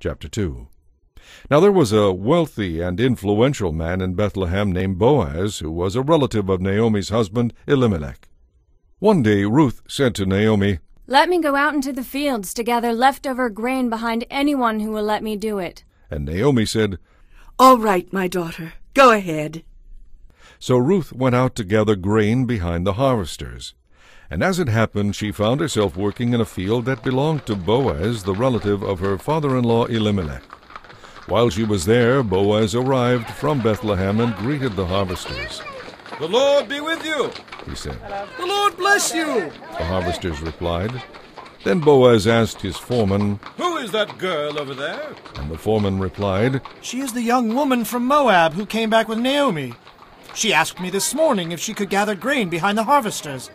Chapter 2 Now there was a wealthy and influential man in Bethlehem named Boaz, who was a relative of Naomi's husband Elimelech. One day Ruth said to Naomi, Let me go out into the fields to gather leftover grain behind anyone who will let me do it. And Naomi said, All right, my daughter, go ahead. So Ruth went out to gather grain behind the harvesters. And as it happened, she found herself working in a field that belonged to Boaz, the relative of her father-in-law Elimelech. While she was there, Boaz arrived from Bethlehem and greeted the harvesters. The Lord be with you, he said. The Lord bless you. The harvesters replied. Then Boaz asked his foreman, Who is that girl over there? And the foreman replied, She is the young woman from Moab who came back with Naomi. She asked me this morning if she could gather grain behind the harvesters.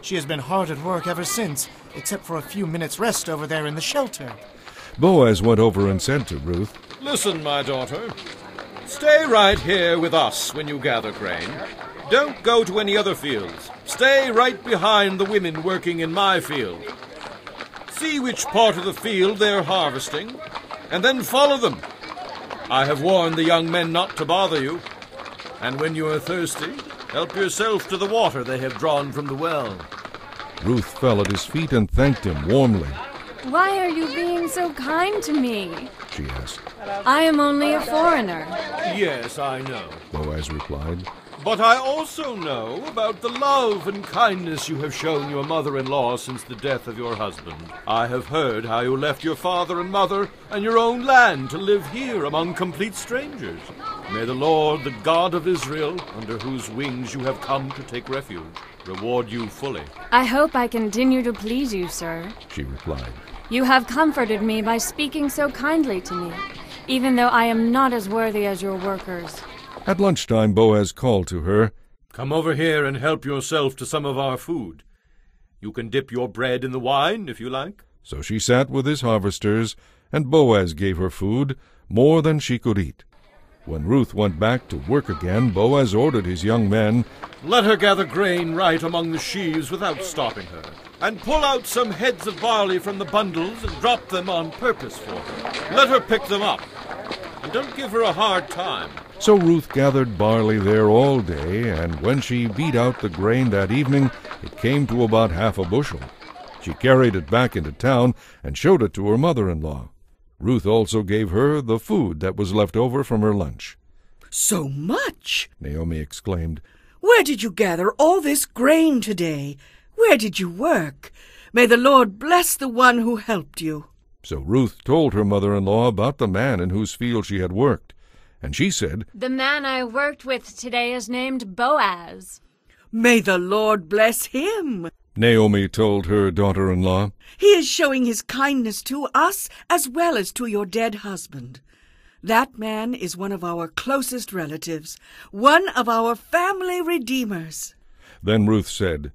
She has been hard at work ever since, except for a few minutes' rest over there in the shelter. Boaz went over and said to Ruth, Listen, my daughter. Stay right here with us when you gather grain. Don't go to any other fields. Stay right behind the women working in my field. See which part of the field they're harvesting, and then follow them. I have warned the young men not to bother you. And when you are thirsty, help yourself to the water they have drawn from the well. Ruth fell at his feet and thanked him warmly. Why are you being so kind to me? She asked. I am only a foreigner. Yes, I know. Boaz replied. But I also know about the love and kindness you have shown your mother-in-law since the death of your husband. I have heard how you left your father and mother and your own land to live here among complete strangers. May the Lord, the God of Israel, under whose wings you have come to take refuge, reward you fully. I hope I continue to please you, sir. She replied. You have comforted me by speaking so kindly to me, even though I am not as worthy as your workers. At lunchtime, Boaz called to her, Come over here and help yourself to some of our food. You can dip your bread in the wine, if you like. So she sat with his harvesters, and Boaz gave her food, more than she could eat. When Ruth went back to work again, Boaz ordered his young men, Let her gather grain right among the sheaves without stopping her, and pull out some heads of barley from the bundles and drop them on purpose for her. Let her pick them up, and don't give her a hard time. So Ruth gathered barley there all day, and when she beat out the grain that evening, it came to about half a bushel. She carried it back into town and showed it to her mother-in-law. Ruth also gave her the food that was left over from her lunch. So much! Naomi exclaimed. Where did you gather all this grain today? Where did you work? May the Lord bless the one who helped you. So Ruth told her mother-in-law about the man in whose field she had worked. And she said, The man I worked with today is named Boaz. May the Lord bless him. Naomi told her daughter-in-law. He is showing his kindness to us as well as to your dead husband. That man is one of our closest relatives, one of our family redeemers. Then Ruth said,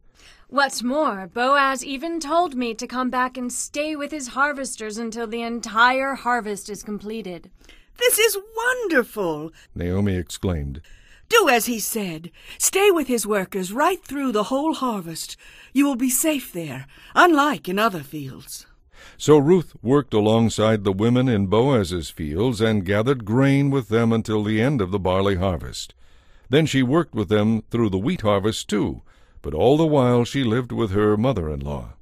What's more, Boaz even told me to come back and stay with his harvesters until the entire harvest is completed. This is wonderful! Naomi exclaimed. Do as he said. Stay with his workers right through the whole harvest. You will be safe there, unlike in other fields. So Ruth worked alongside the women in Boaz's fields and gathered grain with them until the end of the barley harvest. Then she worked with them through the wheat harvest too, but all the while she lived with her mother-in-law.